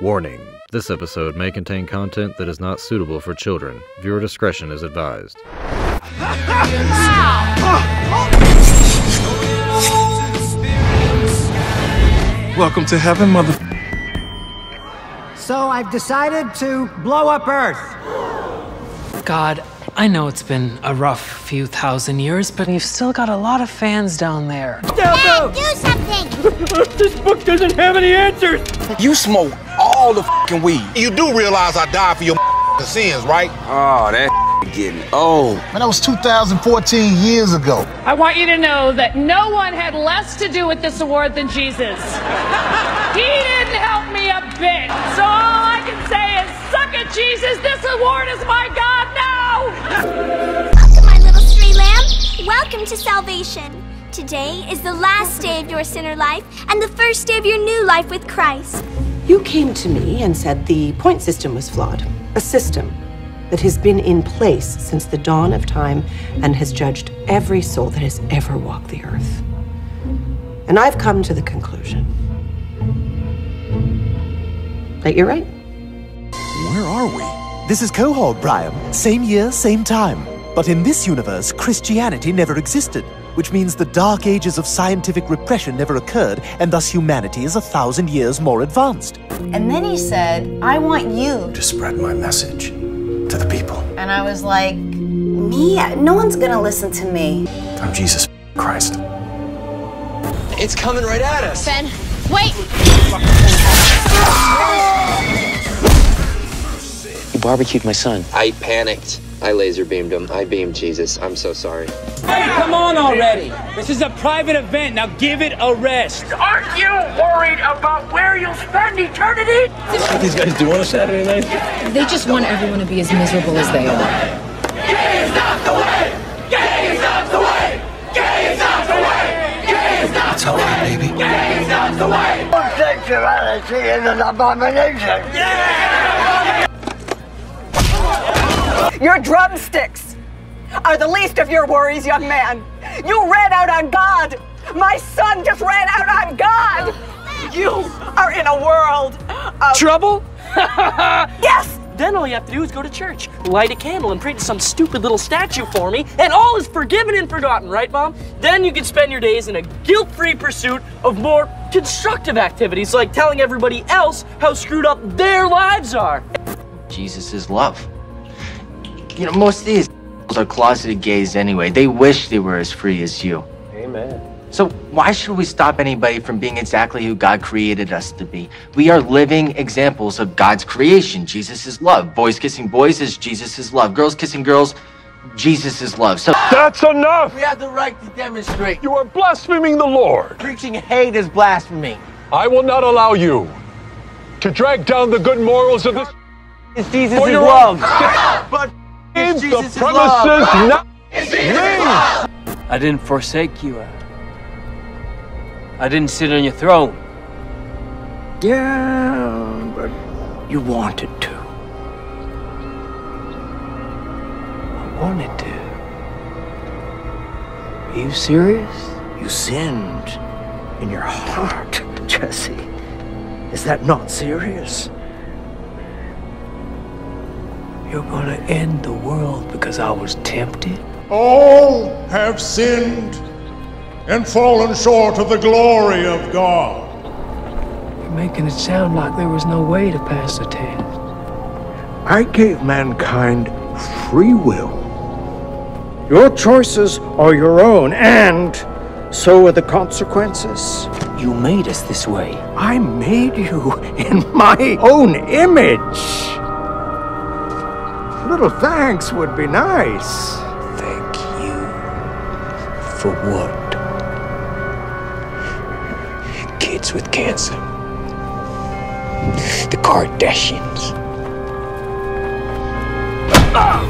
Warning this episode may contain content that is not suitable for children. Viewer discretion is advised. Welcome to heaven, mother. So I've decided to blow up Earth. God, I know it's been a rough few thousand years, but you've still got a lot of fans down there. Dad, do something! this book doesn't have any answers! You smoke all the fucking weed. You do realize I died for your sins, right? Oh, that getting old. Man, that was 2014 years ago. I want you to know that no one had less to do with this award than Jesus. he didn't help me a bit. So all I can say is, suck it, Jesus. This award is my God now. Welcome, my little stray lamb. Welcome to salvation. Today is the last day of your sinner life and the first day of your new life with Christ. You came to me and said the point system was flawed. A system that has been in place since the dawn of time and has judged every soul that has ever walked the earth. And I've come to the conclusion that you're right. Where are we? This is Quahog, Brian. Same year, same time. But in this universe, Christianity never existed, which means the dark ages of scientific repression never occurred, and thus humanity is a thousand years more advanced. And then he said, I want you to spread my message to the people. And I was like, me? No one's gonna listen to me. I'm Jesus Christ. It's coming right at us. Ben, wait! You barbecued my son. I panicked. I laser beamed him. I beamed Jesus. I'm so sorry. Hey, come on already. This is a private event. Now give it a rest. Aren't you worried about where you'll spend eternity? What these guys do on a Saturday night? They just want everyone to be as miserable as they are. Gay is not the way! Gay is not the way! Gay is not the way! Gay is not the way! baby. Gay is not the way! Homosexuality is an abomination! Yeah! Your drumsticks are the least of your worries, young man. You ran out on God. My son just ran out on God. You are in a world of trouble. yes. Then all you have to do is go to church, light a candle, and pray to some stupid little statue for me, and all is forgiven and forgotten, right, Mom? Then you can spend your days in a guilt free pursuit of more constructive activities, like telling everybody else how screwed up their lives are. Jesus is love. You know, most of these are closeted gays anyway. They wish they were as free as you. Amen. So why should we stop anybody from being exactly who God created us to be? We are living examples of God's creation. Jesus is love. Boys kissing boys is Jesus is love. Girls kissing girls, Jesus is love. So That's enough! We have the right to demonstrate. You are blaspheming the Lord. Preaching hate is blasphemy. I will not allow you to drag down the good morals of this. It's Jesus for is your love. but it's the Jesus premises love. not I didn't forsake you. I didn't sit on your throne. Yeah, but you wanted to. I wanted to. Are you serious? You sinned in your heart, Jesse. Is that not serious? You're gonna end the world because I was tempted? All have sinned and fallen short of the glory of God. You're making it sound like there was no way to pass the test. I gave mankind free will. Your choices are your own, and so are the consequences. You made us this way. I made you in my own image. A little thanks would be nice. Thank you. For what? Kids with cancer. The Kardashians. Ah!